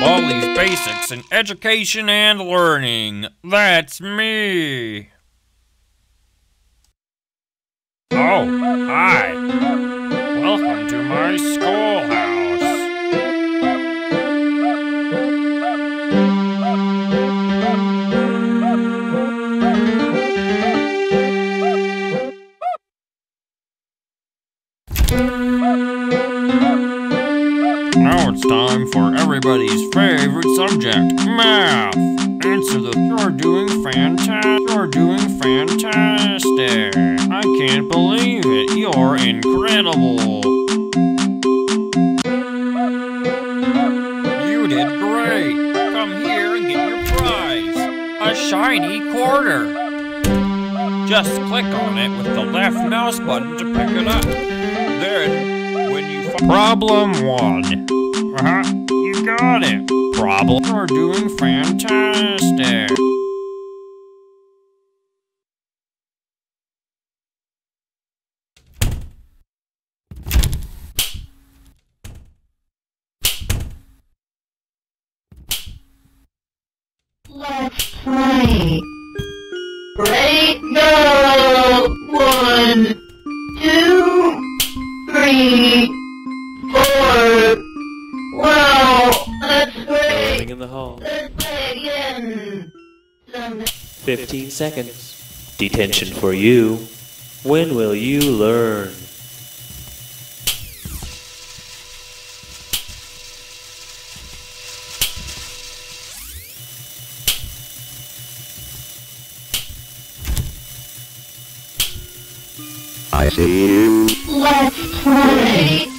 Baldi's Basics in Education and Learning. That's me. Oh, hi. It's time for everybody's favorite subject, math. Answer the you're doing fantastic. You're doing fantastic. I can't believe it. You're incredible. You did great. Come here and get your prize. A shiny quarter. Just click on it with the left mouse button to pick it up. Then, when you Problem one. Uh-huh, you got it. Problem. You're doing fantastic. Let's play. Ready, go! One, two, three, great. In the hall. Let's play again. Some 15 seconds. Detention for you. When will you learn? I see you. Let's play.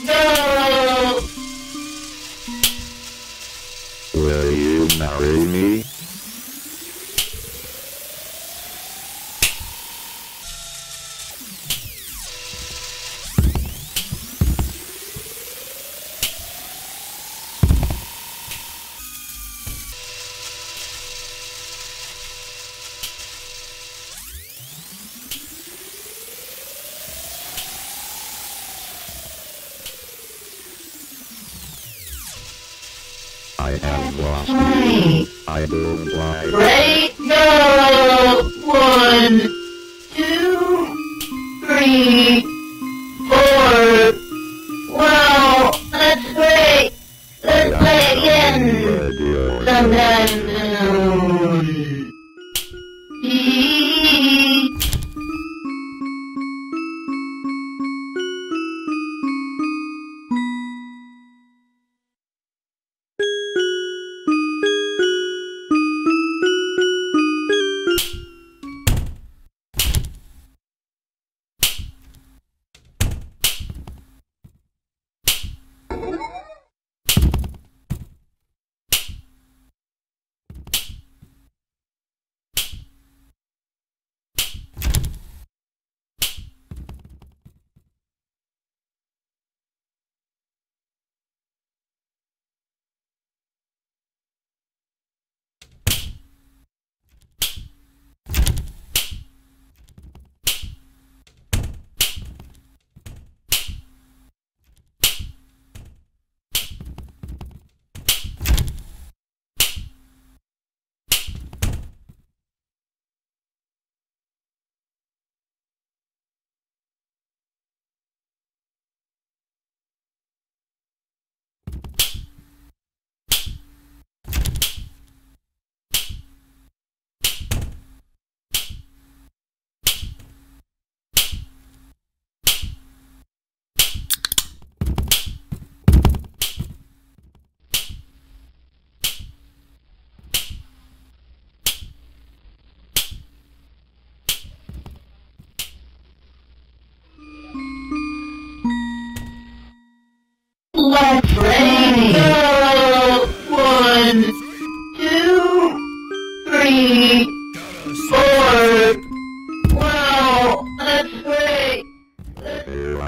I have lost Play. I don't like. Ready, go! One, two, three,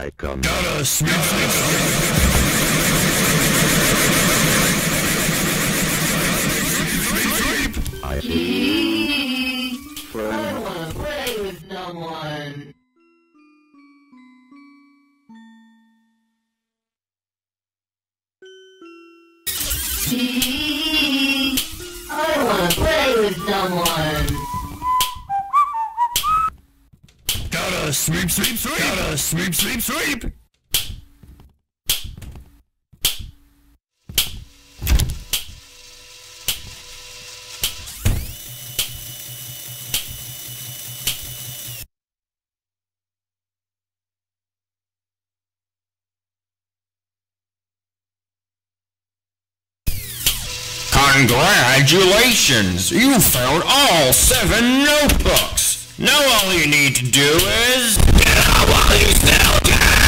icon. Gotta sniff, I keep from I play with no one. Keep. I wanna play with no one. Sweep, sweep, sweep. Gotta sweep, sweep, sweep. Congratulations! You found all seven notebooks! Now all you need to do is... Get out while you still can!